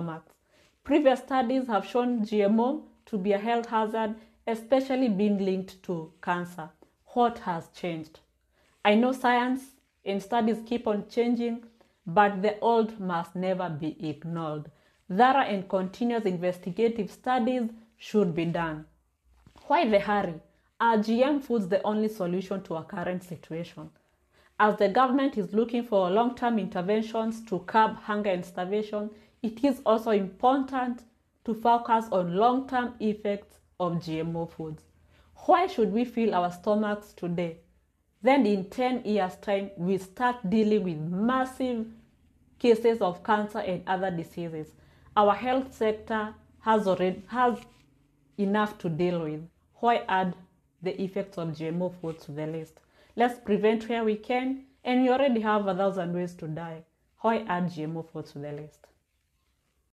stomachs. Previous studies have shown GMO to be a health hazard, especially being linked to cancer. What has changed? I know science and studies keep on changing, but the old must never be ignored. Thorough and continuous investigative studies should be done. Why the hurry? Are GM foods the only solution to our current situation? As the government is looking for long term interventions to curb hunger and starvation, it is also important to focus on long term effects of GMO foods. Why should we fill our stomachs today? Then, in 10 years' time, we start dealing with massive cases of cancer and other diseases. Our health sector has already has enough to deal with. Why add the effects of GMO foods to the list? Let's prevent where we can, and we already have a thousand ways to die. Why add GMO foods to the list?